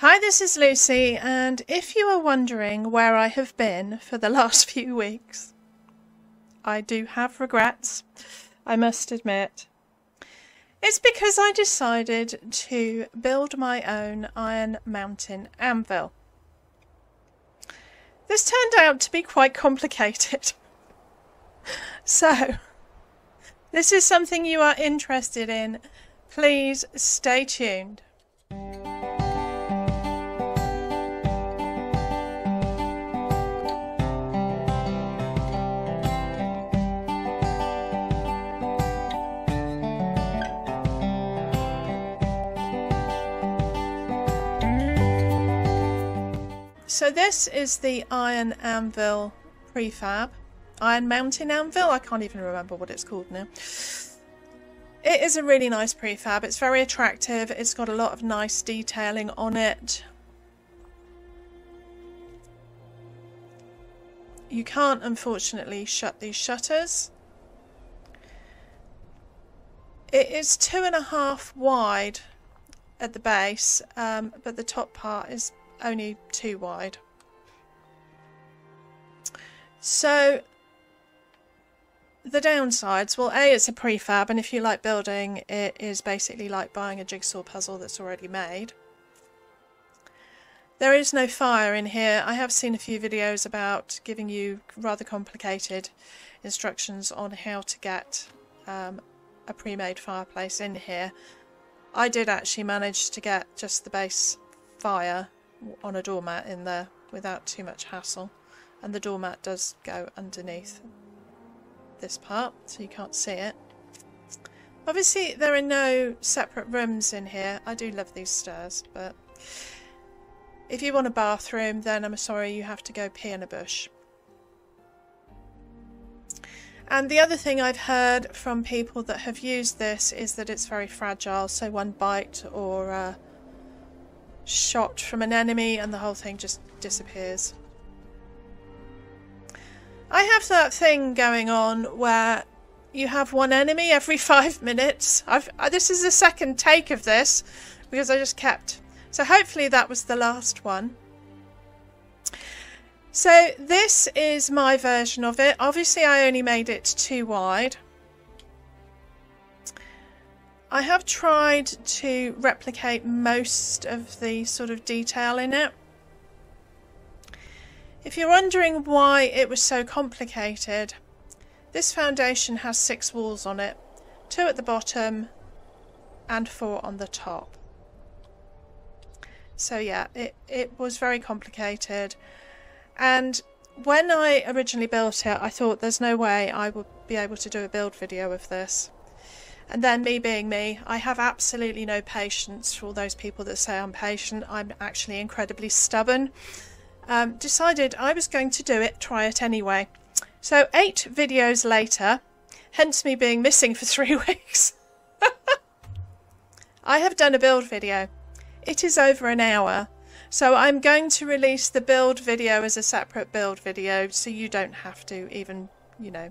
Hi, this is Lucy, and if you are wondering where I have been for the last few weeks, I do have regrets, I must admit. It's because I decided to build my own Iron Mountain anvil. This turned out to be quite complicated. so, this is something you are interested in. Please stay tuned. So this is the Iron Anvil prefab. Iron Mountain Anvil? I can't even remember what it's called now. It is a really nice prefab. It's very attractive. It's got a lot of nice detailing on it. You can't unfortunately shut these shutters. It is two and a half wide at the base, um, but the top part is only too wide. So the downsides, well A it's a prefab and if you like building it is basically like buying a jigsaw puzzle that's already made. There is no fire in here. I have seen a few videos about giving you rather complicated instructions on how to get um, a pre-made fireplace in here. I did actually manage to get just the base fire on a doormat in there without too much hassle and the doormat does go underneath this part so you can't see it. Obviously there are no separate rooms in here. I do love these stairs but if you want a bathroom then I'm sorry you have to go pee in a bush. And the other thing I've heard from people that have used this is that it's very fragile so one bite or uh, shot from an enemy and the whole thing just disappears. I have that thing going on where you have one enemy every five minutes. I've This is the second take of this because I just kept... So hopefully that was the last one. So this is my version of it. Obviously I only made it too wide. I have tried to replicate most of the sort of detail in it. If you're wondering why it was so complicated, this foundation has six walls on it, two at the bottom and four on the top. So yeah, it, it was very complicated. And when I originally built it, I thought there's no way I would be able to do a build video of this. And then me being me, I have absolutely no patience for all those people that say I'm patient. I'm actually incredibly stubborn. Um, decided I was going to do it, try it anyway. So eight videos later, hence me being missing for three weeks, I have done a build video. It is over an hour. So I'm going to release the build video as a separate build video so you don't have to even, you know,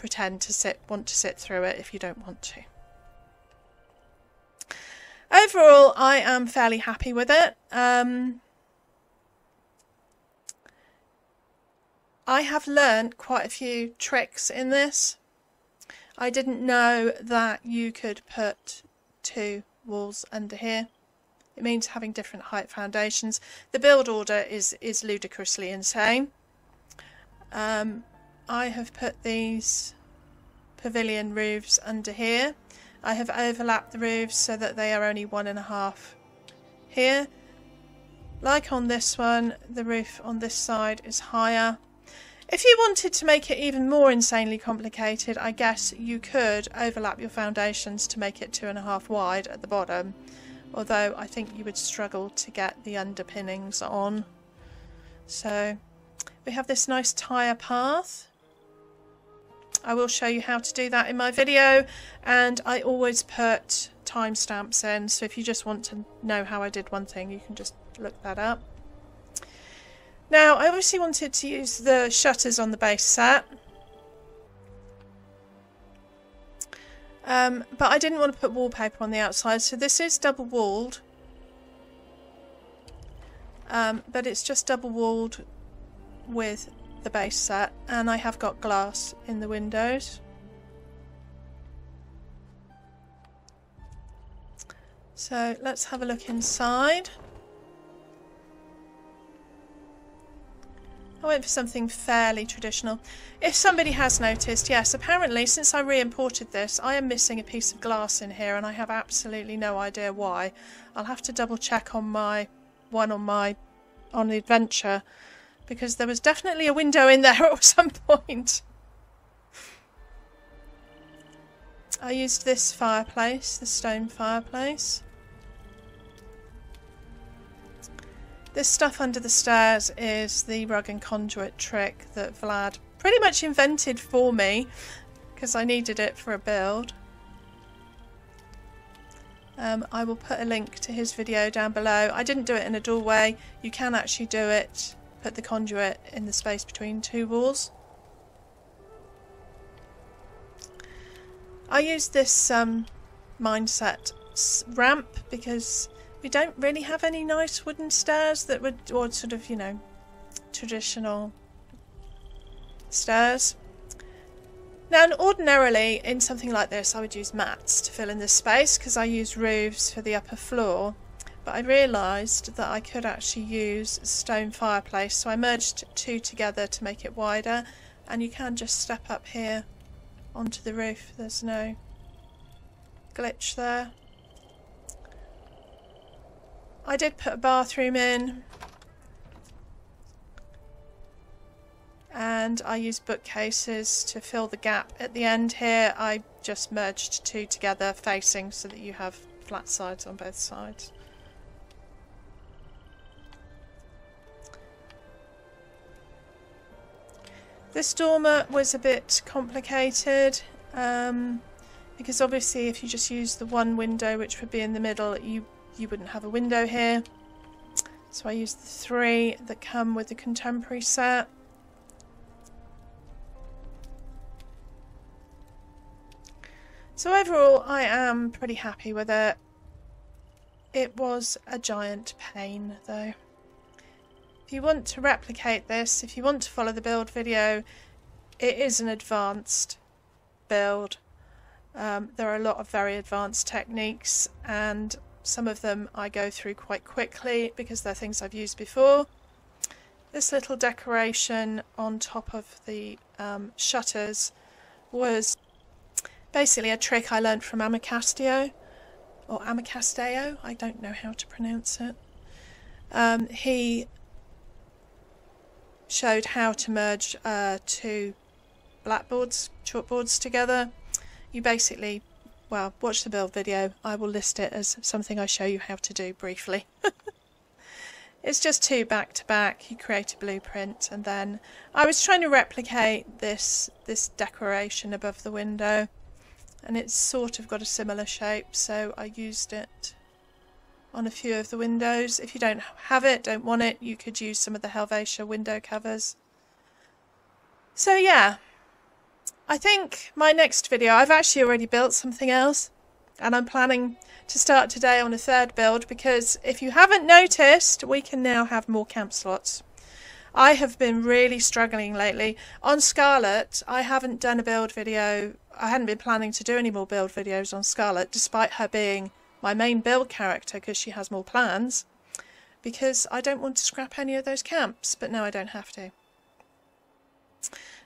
pretend to sit want to sit through it if you don't want to. Overall, I am fairly happy with it. Um, I have learned quite a few tricks in this. I didn't know that you could put two walls under here. It means having different height foundations. The build order is, is ludicrously insane. Um, I have put these pavilion roofs under here. I have overlapped the roofs so that they are only one and a half here. Like on this one, the roof on this side is higher. If you wanted to make it even more insanely complicated, I guess you could overlap your foundations to make it two and a half wide at the bottom. Although I think you would struggle to get the underpinnings on. So we have this nice tyre path. I will show you how to do that in my video and I always put timestamps in so if you just want to know how I did one thing you can just look that up. Now I obviously wanted to use the shutters on the base set um, but I didn't want to put wallpaper on the outside so this is double walled um, but it's just double walled with the base set and I have got glass in the windows. So let's have a look inside. I went for something fairly traditional. If somebody has noticed, yes, apparently since I re-imported this, I am missing a piece of glass in here and I have absolutely no idea why. I'll have to double check on my one on my on the adventure because there was definitely a window in there at some point. I used this fireplace, the stone fireplace. This stuff under the stairs is the rug and conduit trick that Vlad pretty much invented for me because I needed it for a build. Um, I will put a link to his video down below. I didn't do it in a doorway. You can actually do it, put the conduit in the space between two walls. I use this um, mindset ramp because we don't really have any nice wooden stairs that would, or sort of, you know, traditional stairs. Now, ordinarily, in something like this, I would use mats to fill in this space because I use roofs for the upper floor. But I realised that I could actually use stone fireplace, so I merged two together to make it wider. And you can just step up here onto the roof. There's no glitch there. I did put a bathroom in. And I used bookcases to fill the gap. At the end here, I just merged two together facing so that you have flat sides on both sides. This dormer was a bit complicated um, because obviously if you just use the one window which would be in the middle you you wouldn't have a window here. So I used the three that come with the contemporary set. So overall, I am pretty happy with it. It was a giant pain, though. If you want to replicate this, if you want to follow the build video, it is an advanced build. Um, there are a lot of very advanced techniques and some of them I go through quite quickly because they're things I've used before. This little decoration on top of the um, shutters was basically a trick I learned from Amicastio, or Amicasteo, I don't know how to pronounce it. Um, he showed how to merge uh, two blackboards, chalkboards together. You basically well, watch the build video. I will list it as something I show you how to do briefly. it's just two back to back. You create a blueprint and then I was trying to replicate this this decoration above the window and it's sort of got a similar shape so I used it on a few of the windows. If you don't have it, don't want it, you could use some of the Helvetia window covers. So yeah, I think my next video, I've actually already built something else and I'm planning to start today on a third build because if you haven't noticed, we can now have more camp slots. I have been really struggling lately. On Scarlet, I haven't done a build video. I hadn't been planning to do any more build videos on Scarlet, despite her being my main build character because she has more plans. Because I don't want to scrap any of those camps, but now I don't have to.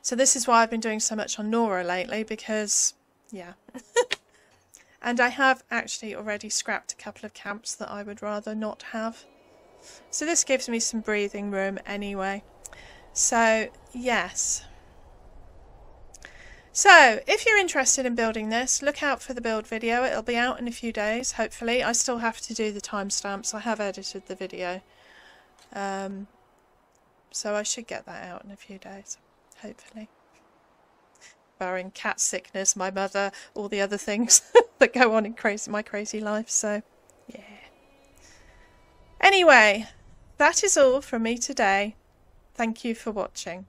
So this is why I've been doing so much on Nora lately because, yeah. and I have actually already scrapped a couple of camps that I would rather not have. So this gives me some breathing room anyway. So, yes. So, if you're interested in building this, look out for the build video. It'll be out in a few days, hopefully. I still have to do the timestamps. I have edited the video. Um, so I should get that out in a few days hopefully. Barring cat sickness, my mother, all the other things that go on in crazy my crazy life, so yeah. Anyway, that is all from me today. Thank you for watching.